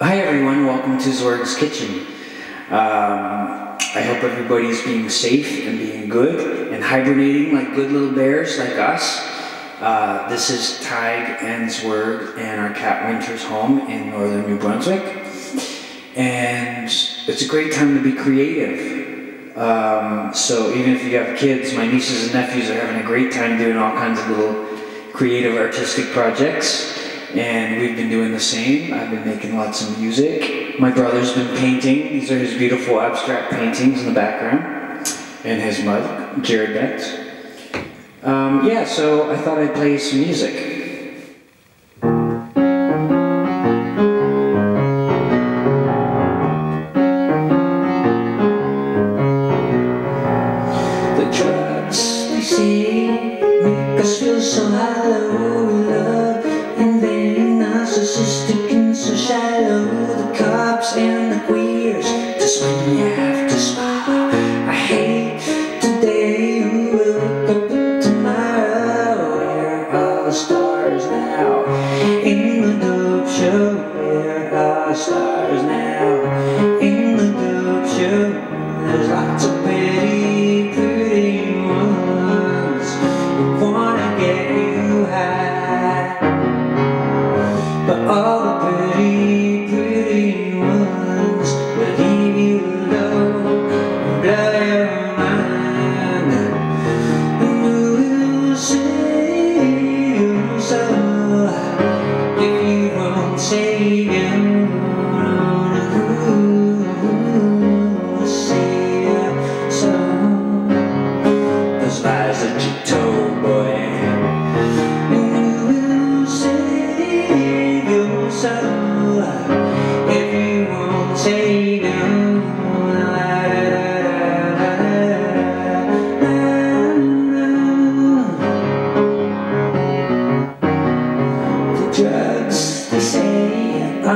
Hi everyone, welcome to Zwerg's Kitchen. Um, I hope everybody's being safe and being good and hibernating like good little bears like us. Uh, this is Tig and Zwerg and our cat Winter's home in northern New Brunswick. And it's a great time to be creative. Um, so even if you have kids, my nieces and nephews are having a great time doing all kinds of little creative artistic projects and we've been doing the same. I've been making lots of music. My brother's been painting. These are his beautiful abstract paintings in the background, and his mug, Jared Betts. Um, yeah, so I thought I'd play some music. The show, are the stars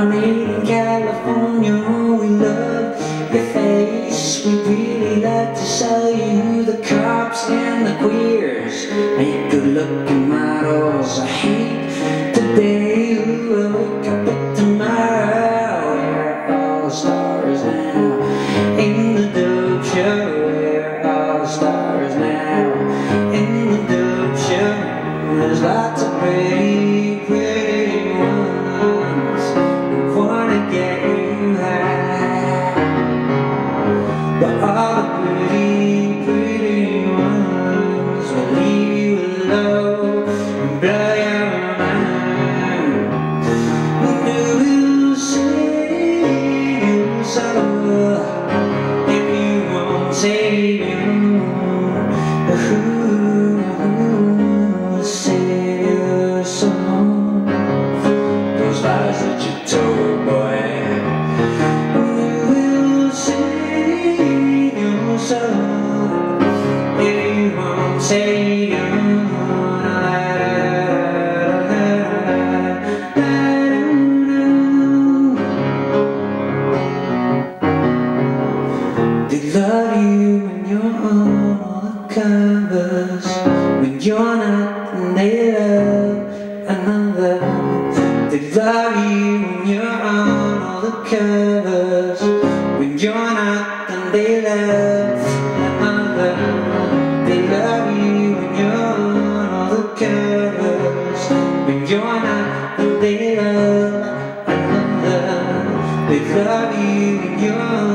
made in California. We love your face. We really like to sell you the cops and the queers. Ain't good looking models. I hate today. shadow Love you when you're on all the covers. When you're not, then they love another. They love you when you're on all the covers. When you're not, then they love another. They love you when you're